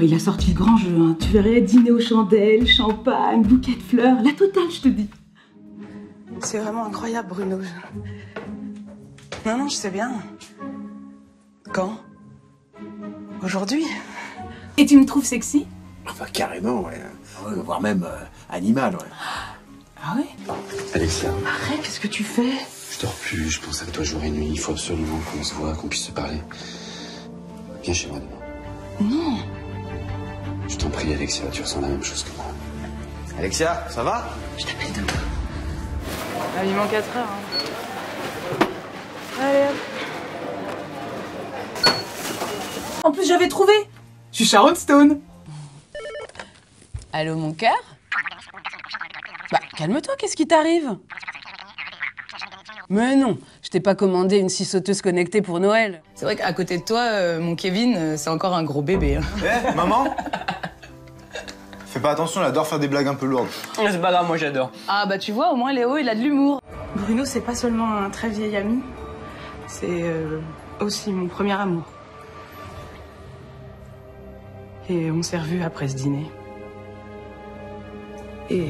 Oh, il a sorti le grand jeu, hein. tu verrais, dîner aux chandelles, champagne, bouquet de fleurs, la totale, je te dis. C'est vraiment incroyable, Bruno. Non, non, je sais bien. Quand? Aujourd'hui? Et tu me trouves sexy? Enfin, carrément, ouais. Ouais, voire même euh, animal, ouais. Ah ouais? Alexia, Arrête, qu'est-ce que tu fais? Je dors plus, je pense à toi jour et nuit. Il faut absolument qu'on se voit, qu'on puisse se parler. Viens chez moi demain. Non. Je t'en prie, Alexia, tu ressens la même chose que moi. Alexia, ça va? Je t'appelle demain. Ah, il manque 4 heures. hein. Allez, hop. En plus, j'avais trouvé Je suis Sharon Stone Allô, mon cœur? Bah, calme-toi, qu'est-ce qui t'arrive? Mais non, je t'ai pas commandé une scie sauteuse connectée pour Noël. C'est vrai qu'à côté de toi, euh, mon Kevin, euh, c'est encore un gros bébé. hein. Eh, maman Fais pas attention, elle adore faire des blagues un peu lourdes. C'est pas grave, moi j'adore. Ah bah tu vois, au moins Léo, il a de l'humour. Bruno, c'est pas seulement un très vieil ami, c'est euh, aussi mon premier amour. Et on s'est revus après ce dîner. Et...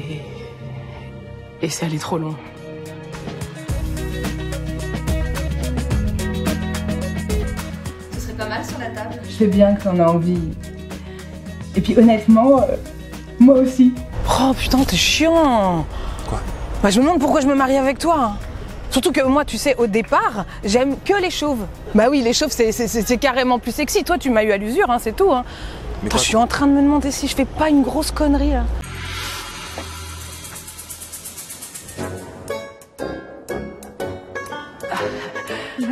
Et c'est allé trop loin. Pas mal sur la table. Je sais bien que t'en as envie. Et puis honnêtement, euh, moi aussi. Oh putain, t'es chiant Quoi? Bah je me demande pourquoi je me marie avec toi. Surtout que moi, tu sais, au départ, j'aime que les chauves. Bah oui, les chauves, c'est- c'est c'est carrément plus sexy. Toi, tu m'as eu à l'usure, hein, c'est tout. Hein. Mais Attends, quoi je suis en train de me demander si je fais pas une grosse connerie là.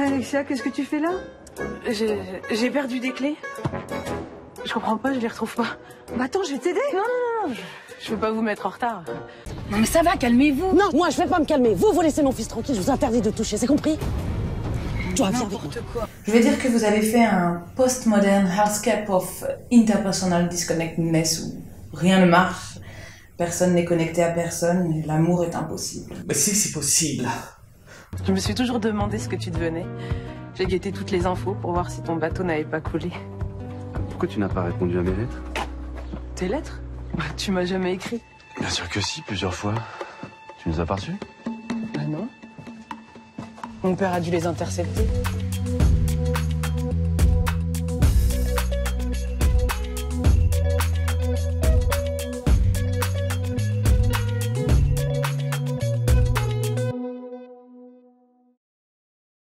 Alexia, qu'est-ce que tu fais là? J'ai perdu des clés. Je comprends pas, je les retrouve pas. Bah attends, je vais t'aider. Non, non, non, je, je veux pas vous mettre en retard. Non mais ça va, calmez-vous. Non, moi je vais pas me calmer. Vous, vous laissez mon fils tranquille, je vous interdis de toucher, c'est compris? Toi, viens avec moi. Je veux dire que vous avez fait un postmodern hellscape of interpersonal disconnectedness où rien ne marche, personne n'est connecté à personne, l'amour est impossible. Mais si, c'est possible. Je me suis toujours demandé ce que tu devenais. J'ai guetté toutes les infos pour voir si ton bateau n'avait pas coulé. Pourquoi tu n'as pas répondu à mes lettres Tes lettres Bah, Tu m'as jamais écrit. Bien sûr que si, plusieurs fois. Tu nous as pas reçus Bah non. Mon père a dû les intercepter.